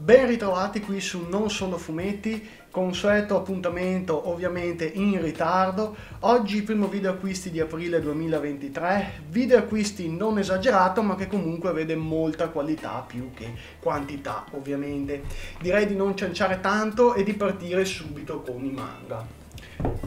Ben ritrovati qui su Non Solo Fumetti, consueto appuntamento ovviamente in ritardo. Oggi primo video acquisti di aprile 2023, video acquisti non esagerato ma che comunque vede molta qualità più che quantità ovviamente. Direi di non cianciare tanto e di partire subito con i manga.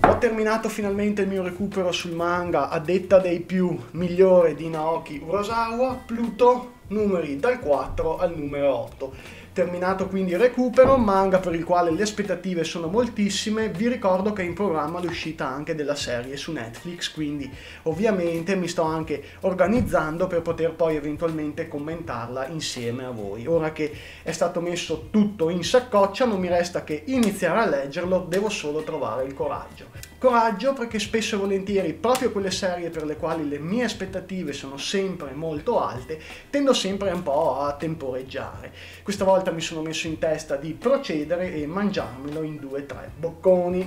Ho terminato finalmente il mio recupero sul manga a detta dei più migliore di Naoki Urasawa, Pluto, numeri dal 4 al numero 8 Terminato quindi il recupero, manga per il quale le aspettative sono moltissime, vi ricordo che è in programma l'uscita anche della serie su Netflix, quindi ovviamente mi sto anche organizzando per poter poi eventualmente commentarla insieme a voi. Ora che è stato messo tutto in saccoccia non mi resta che iniziare a leggerlo, devo solo trovare il coraggio. Coraggio perché spesso e volentieri proprio quelle serie per le quali le mie aspettative sono sempre molto alte tendo sempre un po' a temporeggiare. Questa volta mi sono messo in testa di procedere e mangiarmelo in due o tre bocconi.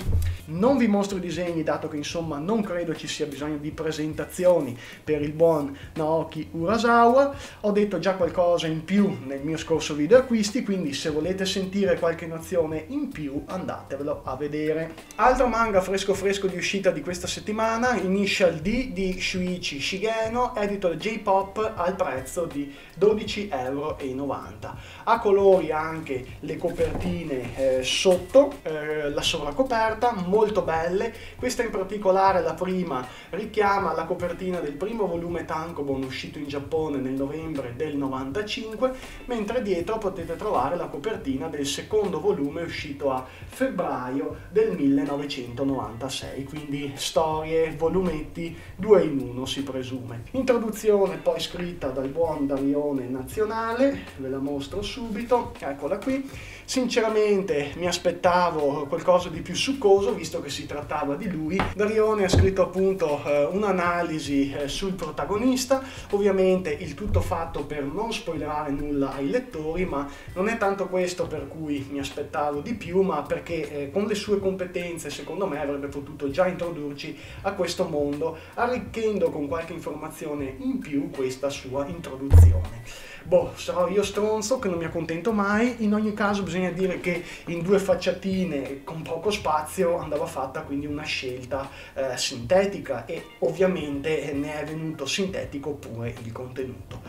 Non vi mostro i disegni dato che insomma non credo ci sia bisogno di presentazioni per il buon Naoki Urasawa. Ho detto già qualcosa in più nel mio scorso video acquisti quindi se volete sentire qualche nozione in più andatevelo a vedere. Altro manga fresco fresco fresco di uscita di questa settimana, Initial D di Shuichi Shigeno, editor J-Pop al prezzo di 12,90 euro. A colori anche le copertine eh, sotto, eh, la sovracoperta, molto belle. Questa in particolare, la prima, richiama la copertina del primo volume Tankobon uscito in Giappone nel novembre del 95, mentre dietro potete trovare la copertina del secondo volume uscito a febbraio del 1996. 6, quindi storie, volumetti, due in uno si presume. Introduzione poi scritta dal buon Darione Nazionale, ve la mostro subito, eccola qui. Sinceramente mi aspettavo qualcosa di più succoso, visto che si trattava di lui. Darione ha scritto appunto eh, un'analisi eh, sul protagonista, ovviamente il tutto fatto per non spoilerare nulla ai lettori, ma non è tanto questo per cui mi aspettavo di più, ma perché eh, con le sue competenze secondo me avrebbe potuto già introdurci a questo mondo, arricchendo con qualche informazione in più questa sua introduzione. Boh, sarò io stronzo che non mi accontento mai, in ogni caso bisogna dire che in due facciatine con poco spazio andava fatta quindi una scelta eh, sintetica e ovviamente ne è venuto sintetico pure il contenuto.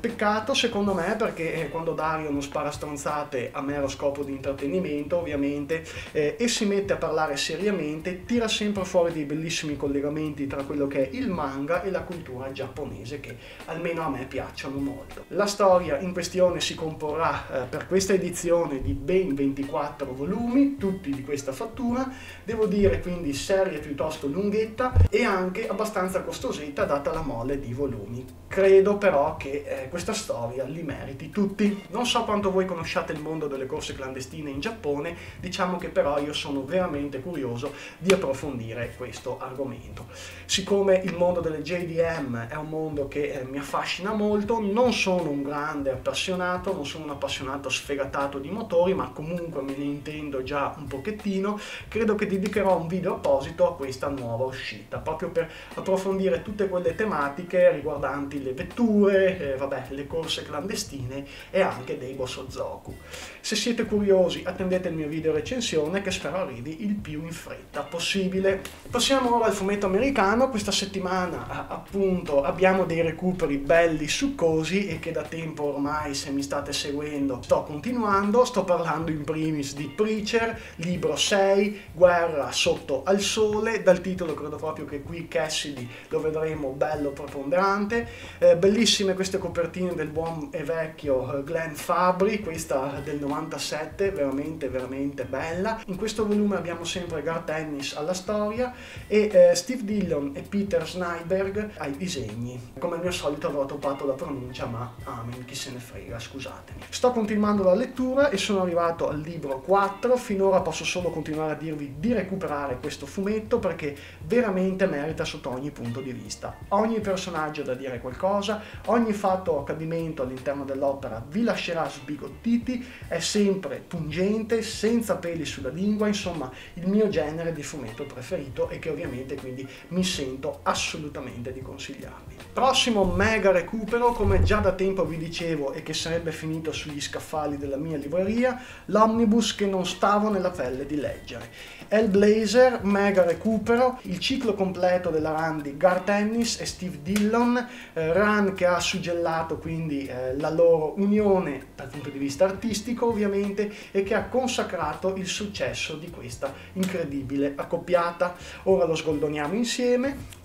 Peccato secondo me perché eh, quando Dario non spara stronzate a mero scopo di intrattenimento ovviamente eh, e si mette a parlare seriamente tira sempre fuori dei bellissimi collegamenti tra quello che è il manga e la cultura giapponese che almeno a me piacciono molto. La storia in questione si comporrà eh, per questa edizione di ben 24 volumi, tutti di questa fattura, devo dire quindi serie piuttosto lunghetta e anche abbastanza costosetta data la mole di volumi. Credo però che eh, questa storia li meriti tutti. Non so quanto voi conosciate il mondo delle corse clandestine in Giappone, diciamo che però io sono veramente curioso di approfondire questo argomento. Siccome il mondo delle JDM è un mondo che eh, mi affascina molto, non sono un grande appassionato, non sono un appassionato sfegatato di motori, ma comunque me ne intendo già un pochettino, credo che dedicherò un video apposito a questa nuova uscita, proprio per approfondire tutte quelle tematiche riguardanti le vetture, eh, vabbè, le corse clandestine e anche dei Bosozoku. Se siete curiosi attendete il mio video recensione che spero arrivi il più in fretta possibile. Passiamo ora al fumetto americano, questa settimana appunto abbiamo dei recuperi belli succosi e che da tempo ormai se mi state seguendo sto continuando, sto parlando in primis di Preacher, libro 6, Guerra sotto al sole, dal titolo credo proprio che qui Cassidy lo vedremo bello preponderante, eh, bellissime queste copertine del buon e vecchio eh, Glenn Fabri, questa del 97, veramente veramente bella, in questo volume abbiamo sempre Garth Ennis alla storia e eh, Steve Dillon e Peter Snyberg ai disegni, come al mio solito avrò toppato la pronuncia ma amen, chi se ne frega, scusatemi. Sto continuando la lettura e sono arrivato al libro 4, finora posso solo continuare a dirvi di recuperare questo fumetto perché veramente merita sotto ogni punto di vista. Ogni personaggio da dire qualcosa, ogni fatto elevato accadimento all'interno dell'opera vi lascerà sbigottiti, è sempre pungente, senza peli sulla lingua, insomma il mio genere di fumetto preferito e che ovviamente quindi mi sento assolutamente di consigliarvi. Prossimo mega recupero, come già da tempo vi dicevo e che sarebbe finito sugli scaffali della mia libreria, l'omnibus che non stavo nella pelle di leggere. Hellblazer, mega recupero, il ciclo completo della run di Garth Ennis e Steve Dillon, eh, run che ha suggellato quindi eh, la loro unione dal punto di vista artistico ovviamente e che ha consacrato il successo di questa incredibile accoppiata. Ora lo sgoldoniamo insieme.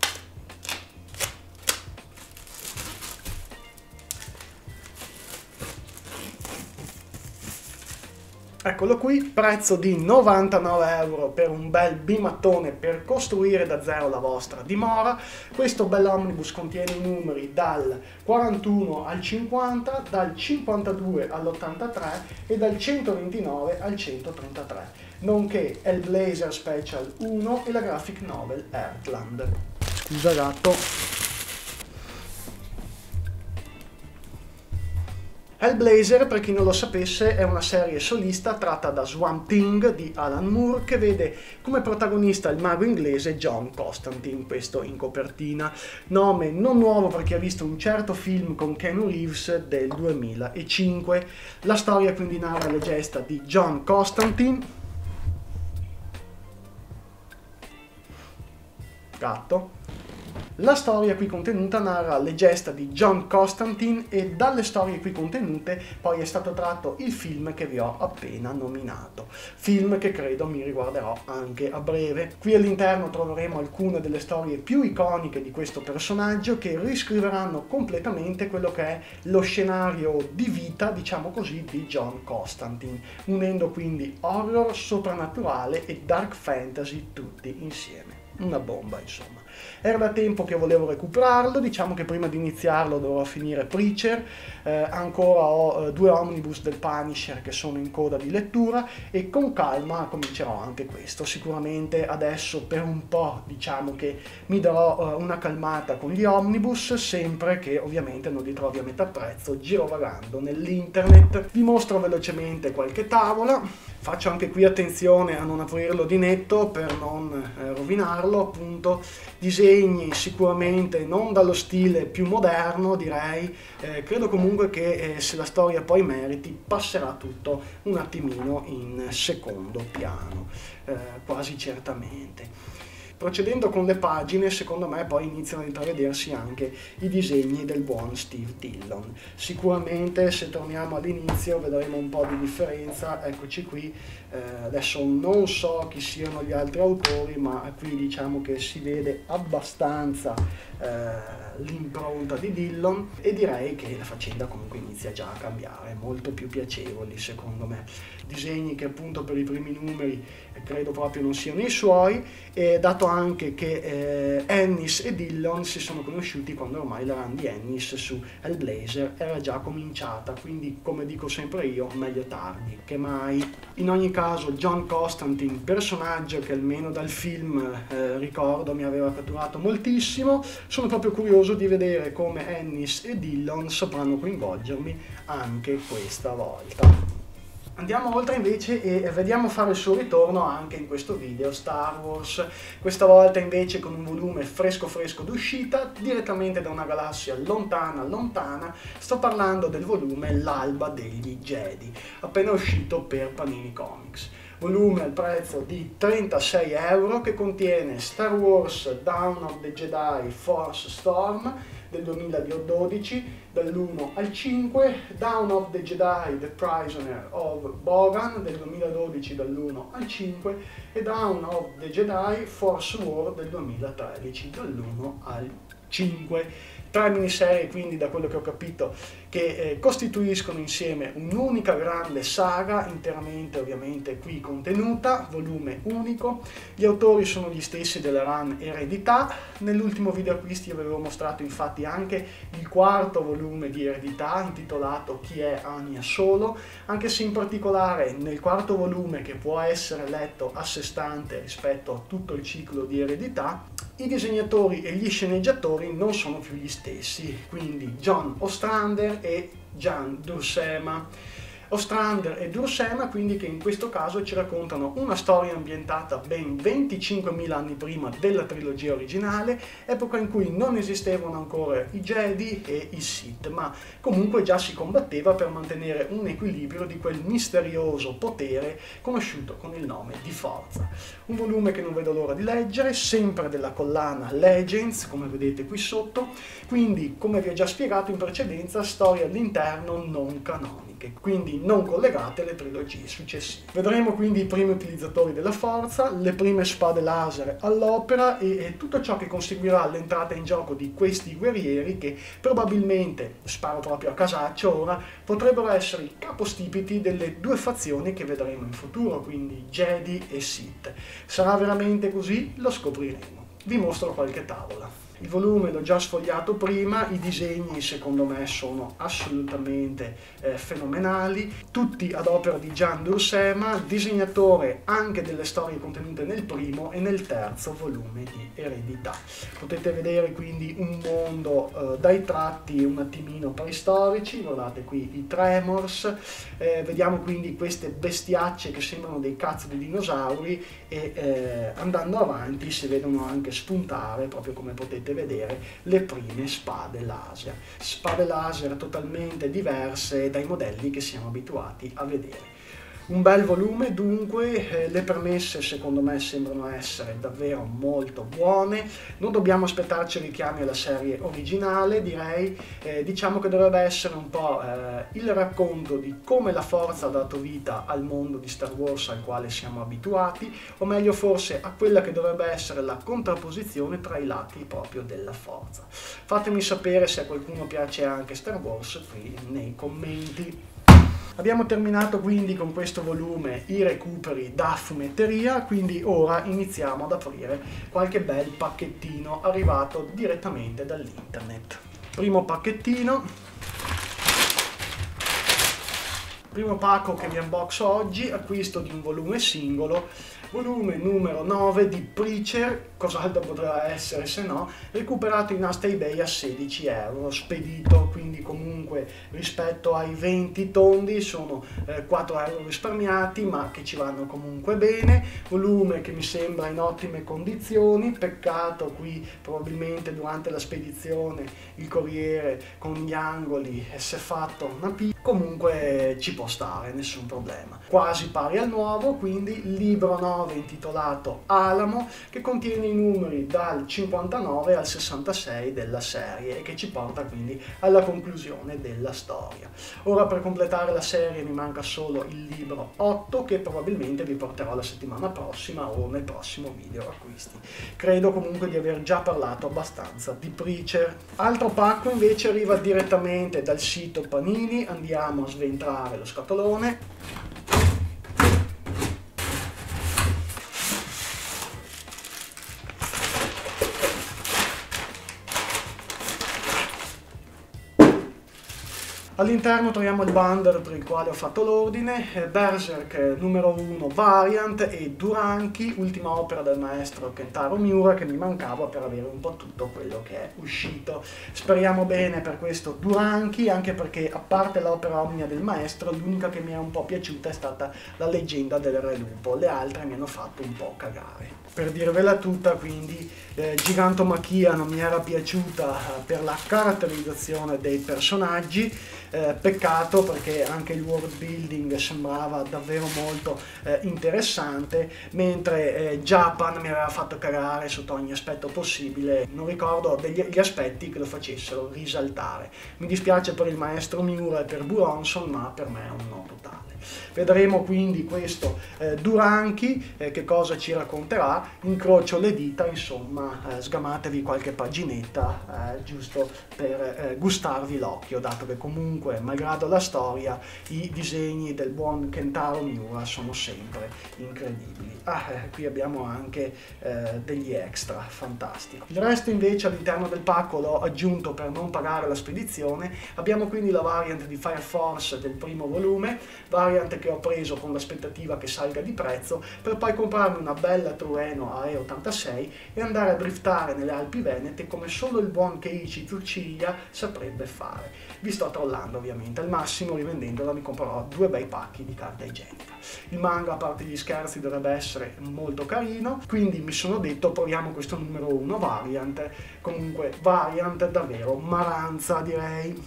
Eccolo qui, prezzo di 99 euro per un bel bimattone per costruire da zero la vostra dimora. Questo bell'omnibus contiene i numeri dal 41 al 50, dal 52 all'83 e dal 129 al 133, nonché il Blazer Special 1 e la graphic novel Earthland. Scusa gatto. Hellblazer, per chi non lo sapesse, è una serie solista tratta da Swamp Thing di Alan Moore che vede come protagonista il mago inglese John Constantine, questo in copertina. Nome non nuovo per chi ha visto un certo film con Keanu Reeves del 2005. La storia quindi narra le gesta di John Constantine, gatto, la storia qui contenuta narra le gesta di John Constantine e dalle storie qui contenute poi è stato tratto il film che vi ho appena nominato, film che credo mi riguarderò anche a breve. Qui all'interno troveremo alcune delle storie più iconiche di questo personaggio che riscriveranno completamente quello che è lo scenario di vita, diciamo così, di John Constantine, unendo quindi horror, soprannaturale e dark fantasy tutti insieme. Una bomba, insomma. Era da tempo che volevo recuperarlo, diciamo che prima di iniziarlo dovrò finire Preacher, eh, ancora ho eh, due omnibus del Punisher che sono in coda di lettura e con calma comincerò anche questo. Sicuramente adesso per un po' diciamo che mi darò eh, una calmata con gli omnibus, sempre che ovviamente non li trovi a metà prezzo girovagando nell'internet. Vi mostro velocemente qualche tavola, faccio anche qui attenzione a non aprirlo di netto per non eh, rovinarlo, appunto disegni sicuramente non dallo stile più moderno direi, eh, credo comunque che eh, se la storia poi meriti passerà tutto un attimino in secondo piano, eh, quasi certamente. Procedendo con le pagine, secondo me poi iniziano ad intravedersi anche i disegni del buon Steve Dillon. Sicuramente se torniamo all'inizio vedremo un po' di differenza, eccoci qui, eh, adesso non so chi siano gli altri autori, ma qui diciamo che si vede abbastanza eh, l'impronta di Dillon e direi che la faccenda comunque inizia già a cambiare, molto più piacevoli secondo me. Disegni che appunto per i primi numeri credo proprio non siano i suoi, e dato anche che eh, Ennis e Dillon si sono conosciuti quando ormai la run di Ennis su Hellblazer era già cominciata, quindi come dico sempre io, meglio tardi che mai. In ogni caso John Constantine, personaggio che almeno dal film eh, ricordo mi aveva catturato moltissimo, sono proprio curioso di vedere come Ennis e Dillon sapranno coinvolgermi anche questa volta. Andiamo oltre invece e vediamo fare il suo ritorno anche in questo video Star Wars, questa volta invece con un volume fresco fresco d'uscita, direttamente da una galassia lontana lontana, sto parlando del volume L'alba degli Jedi, appena uscito per Panini Comics. Volume al prezzo di 36 euro che contiene Star Wars Dawn of the Jedi Force Storm, del 2012, dall'1 al 5, Down of the Jedi, The Prisoner of Bogan del 2012 dall'1 al 5 e Down of the Jedi Force War del 2013 dall'1 al 5 tre miniserie quindi da quello che ho capito che eh, costituiscono insieme un'unica grande saga interamente ovviamente qui contenuta volume unico. Gli autori sono gli stessi della run eredità. Nell'ultimo video acquisti avevo mostrato infatti anche il quarto volume di eredità intitolato chi è Ania Solo. Anche se in particolare nel quarto volume che può essere letto a sé stante rispetto a tutto il ciclo di eredità i disegnatori e gli sceneggiatori non sono più gli stessi, quindi John Ostrander e Jan Dursema. Ostrander e Dursema quindi che in questo caso ci raccontano una storia ambientata ben 25.000 anni prima della trilogia originale, epoca in cui non esistevano ancora i Jedi e i Sith, ma comunque già si combatteva per mantenere un equilibrio di quel misterioso potere conosciuto con il nome di Forza. Un volume che non vedo l'ora di leggere, sempre della collana Legends, come vedete qui sotto, quindi come vi ho già spiegato in precedenza, storie all'interno non canoniche quindi non collegate alle trilogie successive. Vedremo quindi i primi utilizzatori della forza, le prime spade laser all'opera e, e tutto ciò che conseguirà l'entrata in gioco di questi guerrieri che probabilmente, sparo proprio a casaccio ora, potrebbero essere i capostipiti delle due fazioni che vedremo in futuro, quindi Jedi e Sith. Sarà veramente così? Lo scopriremo. Vi mostro qualche tavola. Il volume l'ho già sfogliato prima, i disegni secondo me sono assolutamente eh, fenomenali, tutti ad opera di Gian Dursema, disegnatore anche delle storie contenute nel primo e nel terzo volume di Eredità. Potete vedere quindi un mondo eh, dai tratti un attimino preistorici, guardate qui i Tremors, eh, vediamo quindi queste bestiacce che sembrano dei cazzo di dinosauri e eh, andando avanti si vedono anche spuntare proprio come potete potete vedere le prime spade laser. Spade laser totalmente diverse dai modelli che siamo abituati a vedere. Un bel volume dunque, eh, le premesse secondo me sembrano essere davvero molto buone, non dobbiamo aspettarci richiami alla serie originale direi, eh, diciamo che dovrebbe essere un po' eh, il racconto di come la forza ha dato vita al mondo di Star Wars al quale siamo abituati, o meglio forse a quella che dovrebbe essere la contrapposizione tra i lati proprio della forza. Fatemi sapere se a qualcuno piace anche Star Wars qui nei commenti. Abbiamo terminato quindi con questo volume i recuperi da fumetteria, quindi ora iniziamo ad aprire qualche bel pacchettino arrivato direttamente dall'internet. Primo pacchettino, primo pacco che vi unbox oggi, acquisto di un volume singolo volume numero 9 di Preacher, cos'altro potrà essere se no, recuperato in asta eBay a 16 euro, spedito, quindi comunque rispetto ai 20 tondi sono eh, 4 euro risparmiati, ma che ci vanno comunque bene, volume che mi sembra in ottime condizioni, peccato qui probabilmente durante la spedizione il corriere con gli angoli si è fatto una P, comunque ci può stare, nessun problema. Quasi pari al nuovo, quindi libro 9 9 intitolato Alamo che contiene i numeri dal 59 al 66 della serie e che ci porta quindi alla conclusione della storia. Ora per completare la serie mi manca solo il libro 8 che probabilmente vi porterò la settimana prossima o nel prossimo video acquisti. Credo comunque di aver già parlato abbastanza di Preacher. Altro pacco invece arriva direttamente dal sito Panini, andiamo a sventrare lo scatolone. All'interno troviamo il bundle per il quale ho fatto l'ordine, eh, Berserk eh, numero 1 Variant e Duranchi, ultima opera del maestro Kentaro Miura che mi mancava per avere un po' tutto quello che è uscito. Speriamo bene per questo Duranchi, anche perché a parte l'opera omnia del maestro, l'unica che mi è un po' piaciuta è stata la leggenda del Re Lupo, le altre mi hanno fatto un po' cagare. Per dirvela tutta, quindi, eh, Gigantomachia non mi era piaciuta eh, per la caratterizzazione dei personaggi, eh, peccato perché anche il world building sembrava davvero molto eh, interessante, mentre eh, Japan mi aveva fatto cagare sotto ogni aspetto possibile, non ricordo degli aspetti che lo facessero risaltare. Mi dispiace per il maestro Miura e per Buronson, ma per me è un no totale. Vedremo quindi questo eh, Duranchi, eh, che cosa ci racconterà, incrocio le dita, insomma, eh, sgamatevi qualche paginetta, eh, giusto per eh, gustarvi l'occhio, dato che comunque, malgrado la storia, i disegni del buon Kentaro Miura sono sempre incredibili. Ah, eh, qui abbiamo anche degli extra, fantastico. Il resto invece all'interno del pacco l'ho aggiunto per non pagare la spedizione, abbiamo quindi la variant di Fire Force del primo volume, variant che ho preso con l'aspettativa che salga di prezzo per poi comprarmi una bella Trueno AE86 e andare a driftare nelle Alpi Venete come solo il buon Keiichi Turciglia saprebbe fare. Vi sto trollando ovviamente, al massimo rivendendola mi comprerò due bei pacchi di carta igienica. Il manga a parte gli scherzi dovrebbe essere molto carino, quindi mi sono detto proviamo questo numero 1 variant, comunque variant davvero maranza direi.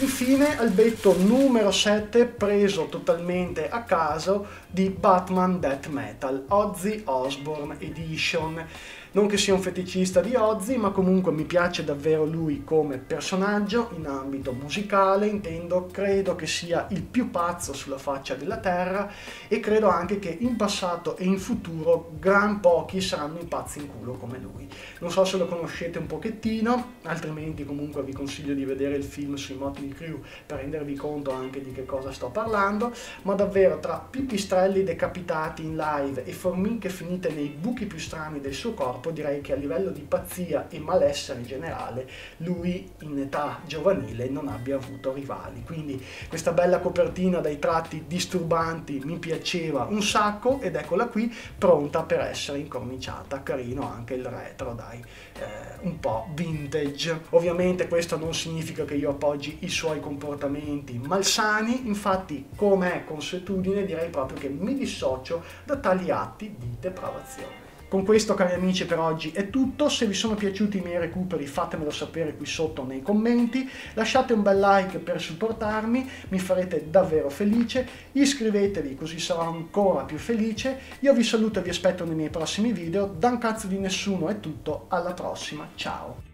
Infine albetto numero 7 preso totalmente a caso di Batman Death Metal Ozzy Osbourne Edition. Non che sia un feticista di Ozzy, ma comunque mi piace davvero lui come personaggio in ambito musicale, intendo, credo che sia il più pazzo sulla faccia della terra e credo anche che in passato e in futuro gran pochi saranno i pazzi in culo come lui. Non so se lo conoscete un pochettino, altrimenti comunque vi consiglio di vedere il film sui Motley Crue per rendervi conto anche di che cosa sto parlando, ma davvero tra pipistrelli decapitati in live e formiche finite nei buchi più strani del suo corpo corpo direi che a livello di pazzia e malessere generale lui in età giovanile non abbia avuto rivali. Quindi questa bella copertina dai tratti disturbanti mi piaceva un sacco ed eccola qui pronta per essere incorniciata. Carino anche il retro, dai, eh, un po' vintage. Ovviamente questo non significa che io appoggi i suoi comportamenti malsani, infatti come consuetudine direi proprio che mi dissocio da tali atti di depravazione. Con questo cari amici per oggi è tutto, se vi sono piaciuti i miei recuperi fatemelo sapere qui sotto nei commenti, lasciate un bel like per supportarmi, mi farete davvero felice, iscrivetevi così sarò ancora più felice, io vi saluto e vi aspetto nei miei prossimi video, da un cazzo di nessuno è tutto, alla prossima, ciao!